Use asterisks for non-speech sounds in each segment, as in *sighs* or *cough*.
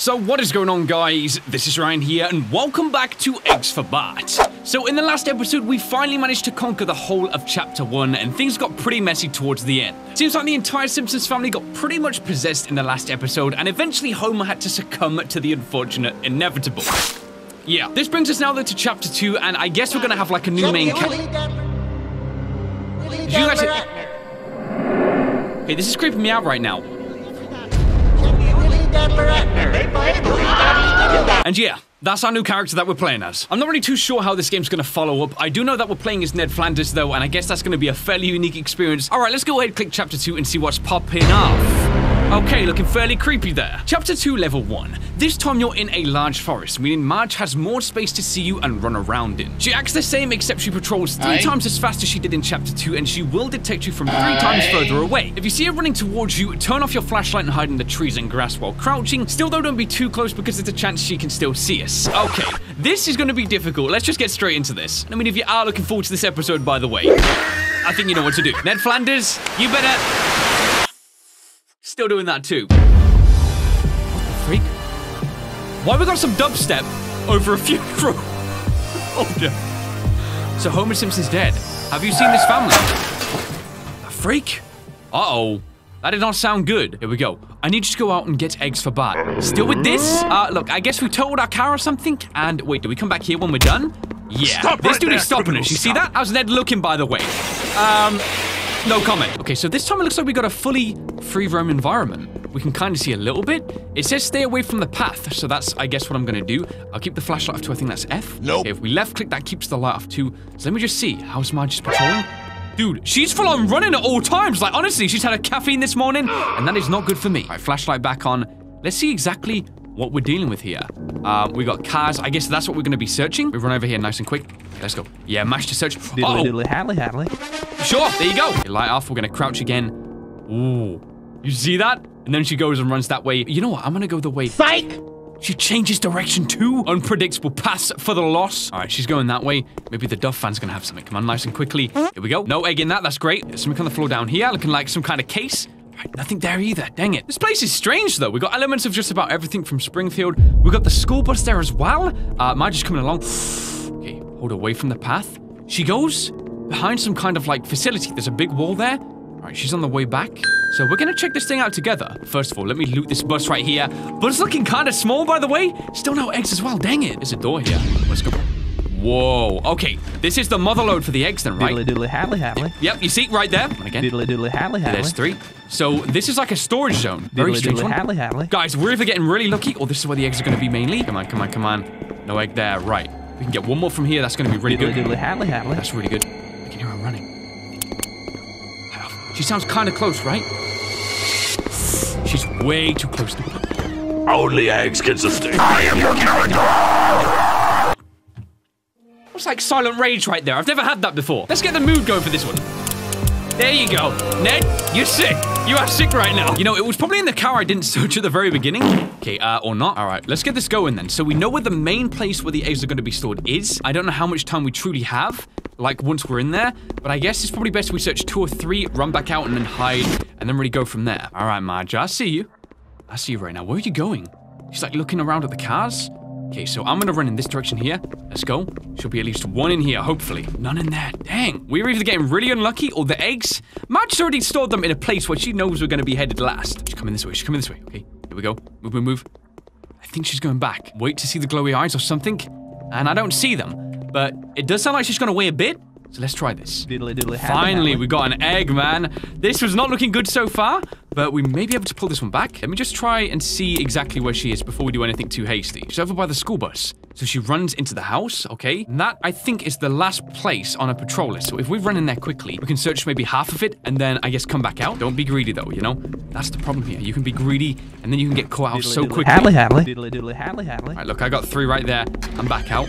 So what is going on guys? This is Ryan here and welcome back to Eggs for Bart. So in the last episode we finally managed to conquer the whole of chapter 1 and things got pretty messy towards the end. Seems like the entire Simpsons family got pretty much possessed in the last episode and eventually Homer had to succumb to the unfortunate inevitable. Yeah, this brings us now to chapter 2 and I guess we're gonna have like a new main character. you guys... Okay, this is creeping me out right now. And yeah, that's our new character that we're playing as. I'm not really too sure how this game's gonna follow up. I do know that we're playing as Ned Flanders though, and I guess that's gonna be a fairly unique experience. All right, let's go ahead, click chapter two and see what's popping off. Okay, looking fairly creepy there. Chapter 2, Level 1. This time you're in a large forest, meaning Marge has more space to see you and run around in. She acts the same except she patrols three Aye. times as fast as she did in Chapter 2 and she will detect you from three Aye. times further away. If you see her running towards you, turn off your flashlight and hide in the trees and grass while crouching. Still though, don't be too close because there's a chance she can still see us. Okay, this is going to be difficult. Let's just get straight into this. I mean, if you are looking forward to this episode, by the way, I think you know what to do. Ned Flanders, you better... Still doing that too What the freak. Why we got some dubstep over a funeral? oh dear. So Homer Simpson's dead. Have you seen this family? A freak? Uh-oh. That did not sound good. Here we go. I need you to go out and get eggs for Bart. Still with this? Uh, look, I guess we totaled our car or something. And wait, do we come back here when we're done? Yeah. Stop this right dude is stopping us. You see that? How's Ned looking, by the way? Um, no comment. Okay, so this time it looks like we got a fully free roam environment we can kind of see a little bit. It says stay away from the path, so that's, I guess, what I'm gonna do. I'll keep the flashlight off to, I think that's F. Nope. Okay, if we left click, that keeps the light off too. So let me just see. How's Marge patrolling? Dude, she's full on running at all times. Like, honestly, she's had a caffeine this morning, and that is not good for me. All right, flashlight back on. Let's see exactly what we're dealing with here. Uh, we got cars. I guess that's what we're going to be searching. We run over here nice and quick. Let's go. Yeah, mash to search. Diddly, oh. diddly, Hadley, Hadley. Sure, there you go. Okay, light off. We're going to crouch again. Ooh. You see that? And then she goes and runs that way. You know what? I'm gonna go the way. Psych! She changes direction too. Unpredictable pass for the loss. All right, she's going that way. Maybe the Duff fan's gonna have something. Come on, nice and quickly. Here we go. No egg in that. That's great. There's something on the floor down here, looking like some kind of case. Right, nothing there either. Dang it. This place is strange though. We got elements of just about everything from Springfield. We got the school bus there as well. Uh, Marge's coming along. okay, hold away from the path. She goes behind some kind of like facility. There's a big wall there. All right, she's on the way back. So we're gonna check this thing out together. First of all, let me loot this bus right here. But it's looking kind of small, by the way. Still no eggs as well, dang it. There's a door here. Let's go. Whoa, okay. This is the mother load for the eggs then, right? Diddly diddly hadley hadley. Yep, you see right there. Again. Diddly diddly hadley hadley. There's three. So this is like a storage zone. Very diddly, strange diddly, one. Hadley, hadley. Guys, we're either getting really lucky or this is where the eggs are gonna be mainly. Come on, come on, come on. No egg there, right. We can get one more from here, that's gonna be really diddly, good. Diddly hadley hadley. That's really good. I can hear her running. She sounds kind of close, right? She's way too close to me. Only eggs can sustain. I am your character. What's like silent rage right there? I've never had that before. Let's get the mood going for this one. There you go. Ned, you're sick. You are sick right now. You know, it was probably in the car I didn't *laughs* search at the very beginning. Okay, uh, or not. All right, let's get this going then. So we know where the main place where the eggs are going to be stored is. I don't know how much time we truly have, like once we're in there, but I guess it's probably best we search two or three, run back out and then hide, and then really go from there. All right, Marge, I see you. I see you right now. Where are you going? She's like looking around at the cars. Okay, so I'm gonna run in this direction here. Let's go. Should be at least one in here, hopefully. None in there. Dang. We're either getting really unlucky or the eggs. Marge's already stored them in a place where she knows we're gonna be headed last. She's coming this way. She's coming this way. Okay, here we go. Move, move, move. I think she's going back. Wait to see the glowy eyes or something. And I don't see them. But it does sound like she's gonna weigh a bit. So let's try this. Diddly diddly Finally, we got an egg, man. This was not looking good so far, but we may be able to pull this one back. Let me just try and see exactly where she is before we do anything too hasty. She's over by the school bus. So she runs into the house, okay? And that, I think, is the last place on a patrol list. So if we run in there quickly, we can search maybe half of it and then, I guess, come back out. Don't be greedy, though, you know? That's the problem here. You can be greedy and then you can get caught out diddly, so diddly, quickly. Hadley, Hadley. Diddly, diddly, Hadley, Hadley. All right, look, I got three right there. I'm back out.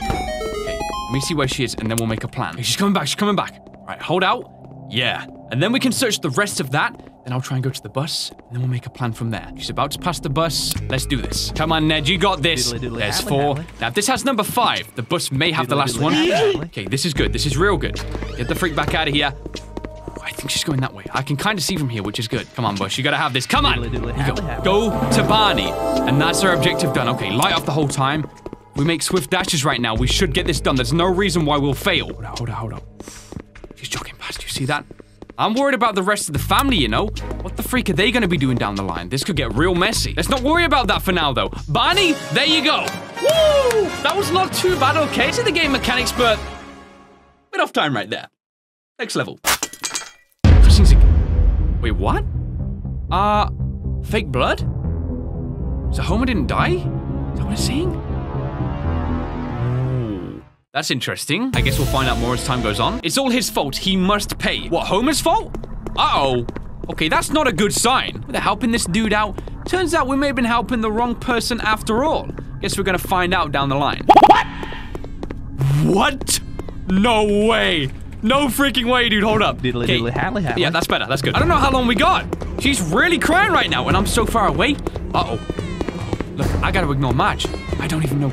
Let me see where she is and then we'll make a plan. Okay, she's coming back. She's coming back. Right, hold out. Yeah. And then we can search the rest of that. Then I'll try and go to the bus, and then we'll make a plan from there. She's about to pass the bus. Let's do this. Come on, Ned, you got this. Diddly, diddly, There's hadley, four. Now, if this has number five, the bus may have the last diddly, one. Okay, this is good. This is real good. Get the freak back out of here. I think she's going that way. I can kind of see from here, which is good. Come on, Bush. You gotta have this. Come on. Diddly diddly, go. go to Barney. And that's our objective done. Okay, light off the whole time. We make swift dashes right now. We should get this done. There's no reason why we'll fail. Hold on, hold on, hold on. She's jogging past. You see that? I'm worried about the rest of the family, you know? What the freak are they gonna be doing down the line? This could get real messy. Let's not worry about that for now, though. Barney, there you go. Woo! That was not too bad, okay? In the game mechanics, but bit off time right there. Next level. Wait, what? Uh, fake blood? So Homer didn't die? Is that what it's saying? That's interesting. I guess we'll find out more as time goes on. It's all his fault. He must pay. What, Homer's fault? Uh-oh. Okay, that's not a good sign. They're helping this dude out. Turns out we may have been helping the wrong person after all. Guess we're gonna find out down the line. What? What? No way. No freaking way, dude. Hold up. Diddly Okay. diddly. Yeah, that's better. That's good. I don't know how long we got. She's really crying right now, and I'm so far away. Uh-oh. Look, I gotta ignore Marge. I don't even know.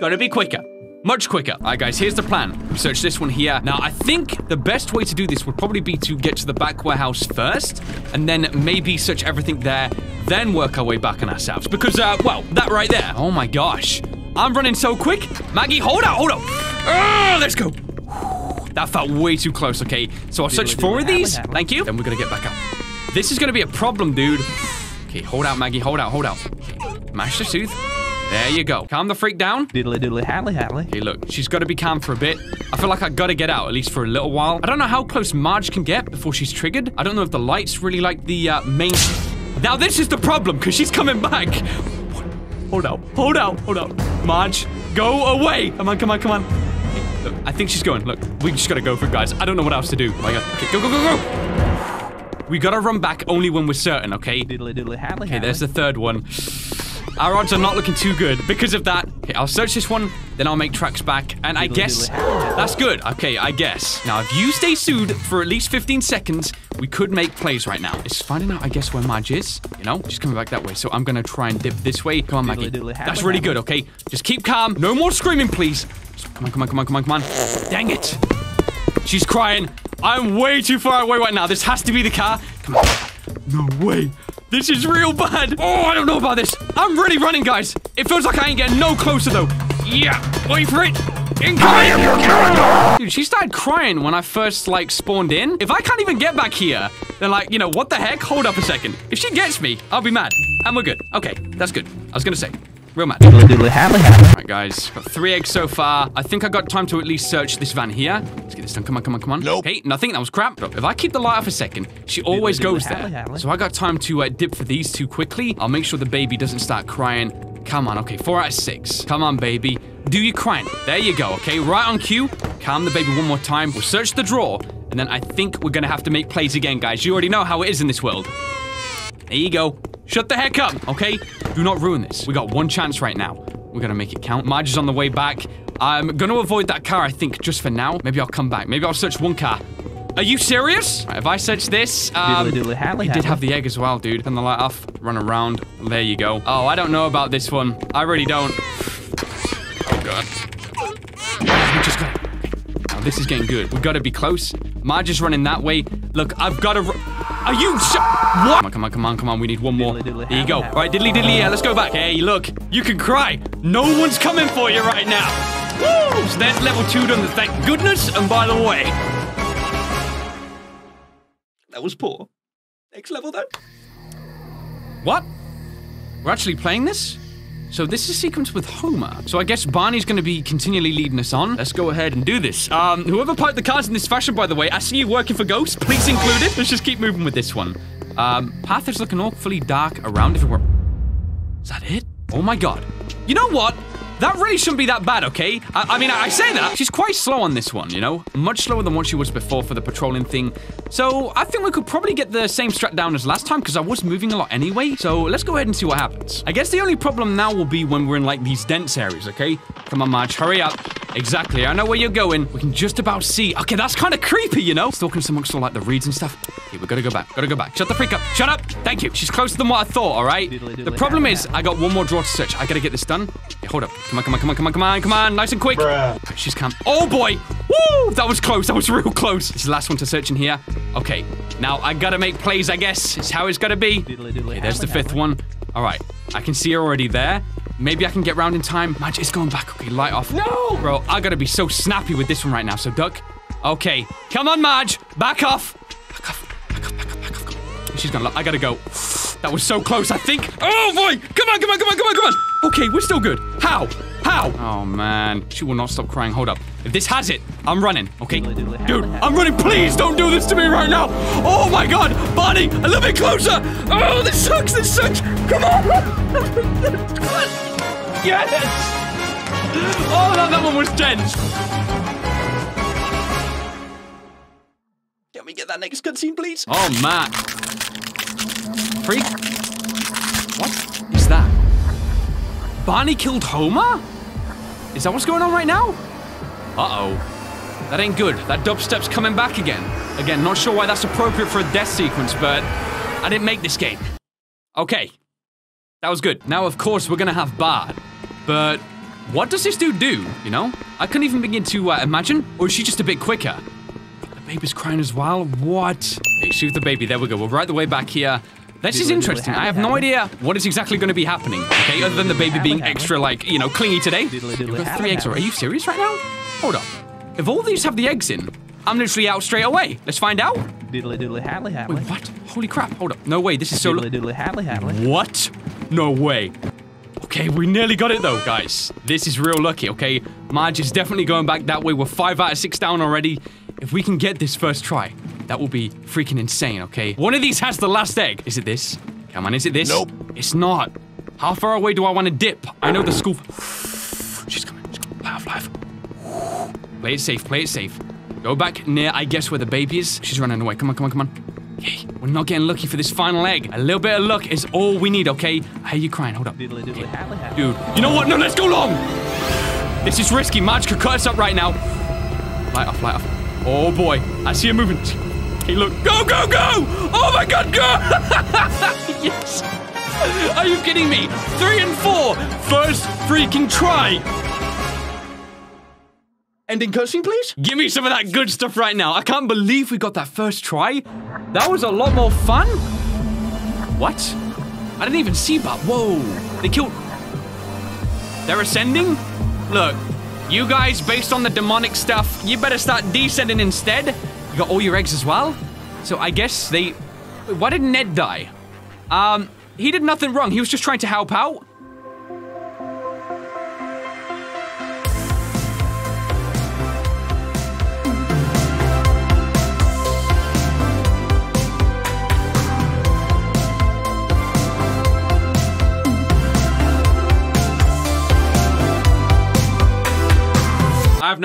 Gotta be quicker. Much quicker. All right, guys, here's the plan. Search this one here. Now, I think the best way to do this would probably be to get to the back warehouse first, and then maybe search everything there, then work our way back on ourselves. Because, uh, well, that right there. Oh my gosh. I'm running so quick. Maggie, hold out, hold up. Ah, let's go. That felt way too close, okay? So I'll search four of these. Thank you. Then we're gonna get back up. This is gonna be a problem, dude. Okay, hold out, Maggie. Hold out, hold out. Okay, mash the tooth. There you go. Calm the freak down. Diddly diddly, happily, happily. Hey, look, she's got to be calm for a bit. I feel like I gotta get out, at least for a little while. I don't know how close Marge can get before she's triggered. I don't know if the lights really like the uh, main. Now, this is the problem, because she's coming back. Hold out, hold out, hold out. Marge, go away. Come on, come on, come on. Okay, look, I think she's going. Look, we just gotta go for it, guys. I don't know what else to do. Oh my god. Okay, go, go, go, go. We gotta run back only when we're certain, okay? Diddly diddly, Okay, there's the third one. Our odds are not looking too good because of that. Okay, I'll search this one, then I'll make tracks back, and I guess that's good. Okay, I guess. Now, if you stay sued for at least 15 seconds, we could make plays right now. It's finding out, I guess, where Marge is. You know, she's coming back that way, so I'm gonna try and dip this way. Come on, Maggie. That's really good. Okay, just keep calm. No more screaming, please. Come on, come on, come on, come on, come on. Dang it. She's crying. I'm way too far away right now. This has to be the car. Come on. No way. This is real bad. Oh, I don't know about this. I'm really running, guys. It feels like I ain't getting no closer, though. Yeah, wait for it. Incoming. Dude, she started crying when I first, like, spawned in. If I can't even get back here, then, like, you know, what the heck? Hold up a second. If she gets me, I'll be mad. And we're good. Okay, that's good. I was gonna say. Real match. Diddly diddly, happily, happily. Alright, guys. Got three eggs so far. I think I got time to at least search this van here. Let's get this done. Come on, come on, come on. Nope. Okay, nothing. That was crap. Look, if I keep the light off a second, she always diddly, goes happily, there. happily. So I got time to uh, dip for these two quickly. I'll make sure the baby doesn't start crying. Come on, okay, four out of six. Come on, baby. Do you crying? There you go, okay? Right on cue. Calm the baby one more time. We'll search the drawer, and then I think we're gonna have to make plays again, guys. You already know how it is in this world. There you go. Shut the heck up, okay? Do not ruin this. We got one chance right now. We're gonna make it count. Marge is on the way back. I'm gonna avoid that car, I think, just for now. Maybe I'll come back. Maybe I'll search one car. Are you serious? Right, if I search this, um, Diddly diddly, it did have the egg as well, dude. Turn the light off, run around. There you go. Oh, I don't know about this one. I really don't. *sighs* Oh, God. Got Now, this is getting good. We gotta be close. Marge is running that way. Look, I've gotta Are you What? Come on, come on, come on, come on. We need one more. Diddly There you go. All right, diddly diddly, yeah, let's go back. Hey, look. You can cry. No one's coming for you right now. Woo! So there's level two done, thank goodness. And by the way, that was poor. Next level, though. What? We're actually playing this? So this is a sequence with Homer. So I guess Barney's to be continually leading us on. Let's go ahead and do this. Um, whoever piped the cards in this fashion, by the way, I see you working for Ghosts, please included. Let's just keep moving with this one. Um, path is looking awfully dark around if it were... Is that it? Oh my god. You know what? That really shouldn't be that bad, okay? I, I mean, I, I say that. She's quite slow on this one, you know? Much slower than what she was before for the patrolling thing. So I think we could probably get the same strat down as last time because I was moving a lot anyway. So let's go ahead and see what happens. I guess the only problem now will be when we're in like these dense areas, okay? Come on, Marge, hurry up. Exactly. I know where you're going. We can just about see. Okay, that's kind of creepy, you know? Stalking some amongst all like the reeds and stuff. Okay, we gotta go back. Gotta go back. Shut the freak up. Shut up. Thank you. She's closer than what I thought, all right? Doodly doodly The problem happy is, I got one more draw to search. I gotta get this done. Okay, hold up. Come on, come on, come on, come on, come on, come on. Nice and quick. Bruh. Oh, she's calm. Oh boy! Woo! That was close. That was *laughs* real close. This is the last one to search in here. Okay, now I gotta make plays, I guess. It's how it's gotta be. Doodly doodly Okay, there's the fifth one. All right, I can see her already there. Maybe I can get round in time. Marge is going back. Okay, light off. No! Bro, I gotta be so snappy with this one right now, so duck. Okay, come on, Marge. Back off. Back off. Back off, back off, back off. She's gonna, I gotta go. That was so close, I think. Oh boy! Come on, come on, come on, come on, come on! Okay, we're still good. How? How? Oh man, she will not stop crying. Hold up. If this has it, I'm running. Okay, dude, I'm running. Please don't do this to me right now. Oh my God, Barney, a little bit closer. Oh, this sucks. This sucks. Come on. Yes. Oh, that, that one was tense. Can we get that next cutscene, please? Oh man. Freak. What is that? Barney killed Homer? Is that what's going on right now? Uh-oh. That ain't good. That dubstep's coming back again. Again, not sure why that's appropriate for a death sequence, but I didn't make this game. Okay. That was good. Now, of course, we're gonna have Bart. But what does this dude do, you know? I couldn't even begin to uh, imagine. Or is she just a bit quicker? The baby's crying as well. What? Hey, shoot the baby. There we go. We're right the way back here. This is Diddly diddly interesting. I have no idea what is exactly going to be happening. Okay, other than the baby being extra, like, you know, clingy today. You've got three eggs. Are you serious right now? Hold up. If all these have the eggs in, I'm literally out straight away. Let's find out. Diddly doodly happily happily. Wait, what? Holy crap. Hold up. No way. This is so. Diddly doodly happily happily. What? No way. Okay, we nearly got it though, guys. This is real lucky, okay? Marge is definitely going back that way. We're five out of six down already. If we can get this first try, that will be freaking insane, okay? One of these has the last egg. Is it this? Come on, is it this? Nope. It's not. How far away do I want to dip? I know the school. She's coming. She's coming. Live, live. Play it safe. Play it safe. Go back near, I guess, where the baby is. She's running away. Come on, come on, come on. Okay, we're not getting lucky for this final egg. A little bit of luck is all we need, okay? I hear you crying. Hold up. Okay. Dude, you know what? No, let's go long! This is risky. Marge could cut us up right now. Light off, light off. Oh boy, I see him moving. Hey, look. Go, go, go! Oh my god, go! *laughs* yes! Are you kidding me? Three and four! First freaking try! Ending cursing, please? Give me some of that good stuff right now. I can't believe we got that first try. That was a lot more fun. What? I didn't even see Bob. Whoa. They killed. They're ascending? Look, you guys, based on the demonic stuff, you better start descending instead. You got all your eggs as well? So I guess they. Why did Ned die? Um, he did nothing wrong. He was just trying to help out.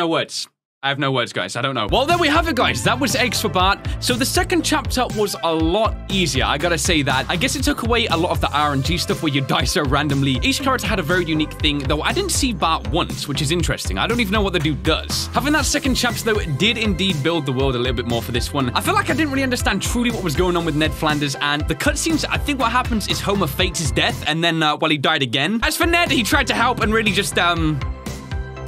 No words. I have no words, guys. I don't know. Well, there we have it, guys. That was Eggs for Bart. So the second chapter was a lot easier. I gotta say that. I guess it took away a lot of the RNG stuff where you die so randomly. Each character had a very unique thing, though I didn't see Bart once, which is interesting. I don't even know what the dude does. Having that second chapter, though, did indeed build the world a little bit more for this one. I feel like I didn't really understand truly what was going on with Ned Flanders, and the cutscenes, I think what happens is Homer fakes his death, and then, uh, well, he died again. As for Ned, he tried to help and really just, um,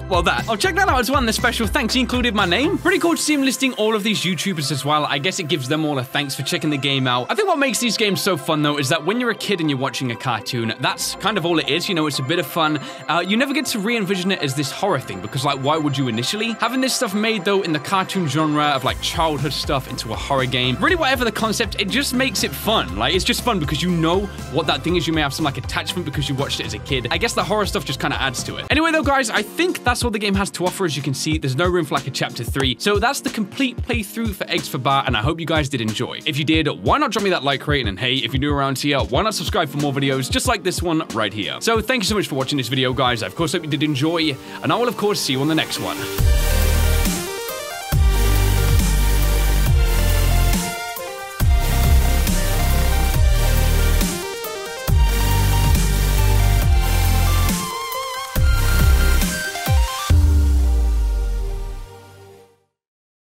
well, that. Oh, check that out as well in the special thanks. He included my name. Pretty cool to see him listing all of these YouTubers as well. I guess it gives them all a thanks for checking the game out. I think what makes these games so fun, though, is that when you're a kid and you're watching a cartoon, that's kind of all it is. You know, it's a bit of fun. Uh, you never get to re-envision it as this horror thing because, like, why would you initially? Having this stuff made, though, in the cartoon genre of, like, childhood stuff into a horror game, really whatever the concept, it just makes it fun. Like, it's just fun because you know what that thing is. You may have some, like, attachment because you watched it as a kid. I guess the horror stuff just kind of adds to it. Anyway, though, guys, I think that's all the game has to offer. As you can see, there's no room for, like, a chapter three. So that's the complete playthrough for Eggs for Bart, and I hope you guys did enjoy. If you did, why not drop me that like rating? And hey, if you're new around here, why not subscribe for more videos just like this one right here? So thank you so much for watching this video, guys. I, of course, hope you did enjoy, and I will, of course, see you on the next one.